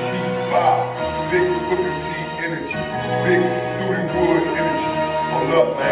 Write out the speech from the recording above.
T5, Big Booker T energy, Big student Wood energy. Hold up, man.